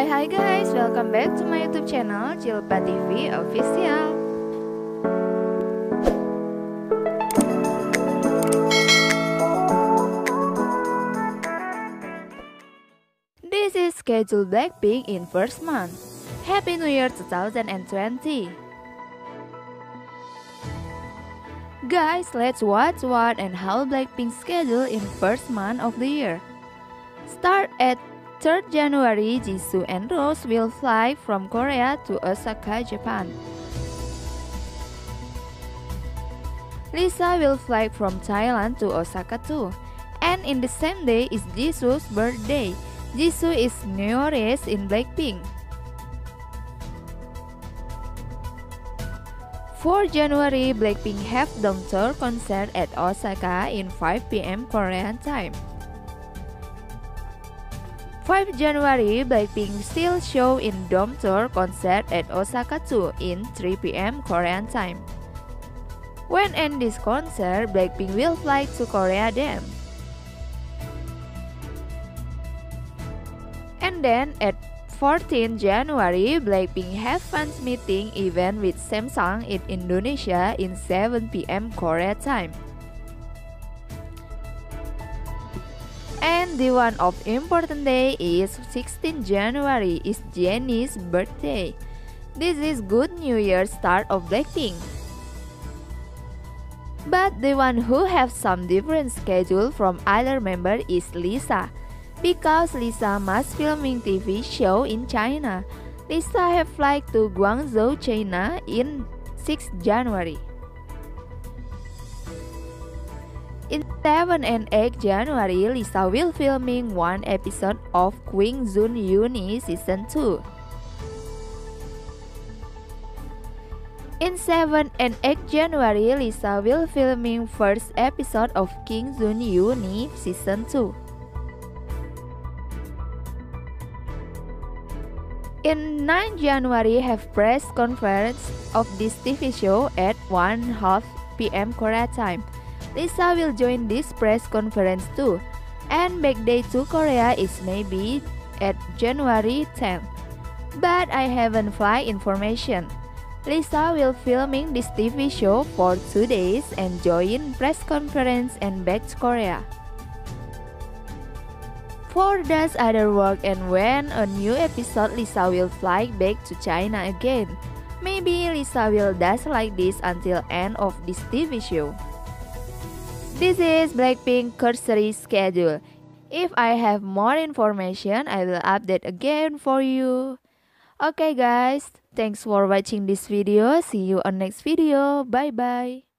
Hai guys, welcome back to my YouTube channel Cilpa TV Official. This is schedule Blackpink in first month. Happy New Year 2020. Guys, let's watch what and how Blackpink schedule in first month of the year. Start at 3rd January, Jisoo and Rose will fly from Korea to Osaka, Japan. Lisa will fly from Thailand to Osaka too. And in the same day is Jisoo's birthday. Jisoo is new newest in Blackpink. 4 January, Blackpink have Dome Tour concert at Osaka in 5 p.m. Korean time. 5 January, Blackpink still show in Dome Tour concert at Osaka 2 in 3 p.m. Korean time. When end this concert, Blackpink will fly to Korea then. And then at 14 January, Blackpink have fans meeting event with Samsung in Indonesia in 7 p.m. Korea time. And the one of important day is 16 January is Jennie's birthday. This is good New Year start of Blackpink. But the one who have some different schedule from other member is Lisa. Because Lisa must filming TV show in China. Lisa have flight to Guangzhou, China in 6 January. In 7 and 8 January, Lisa will filming one episode of Queen Jun Uni Season 2. In 7 and 8 January, Lisa will filming first episode of King Jun Uni Season 2. In 9 January, have press conference of this TV show at 1 half p.m. Korea time. Lisa will join this press conference too. And back day to Korea is maybe at January 10. But I haven't fly information. Lisa will filming this TV show for two days and join press conference and back to Korea. For does other work and when a new episode Lisa will fly back to China again. Maybe Lisa will does like this until end of this TV show. This is Blackpink cursory schedule. If I have more information, I will update again for you. Okay guys, thanks for watching this video. See you on next video. Bye bye.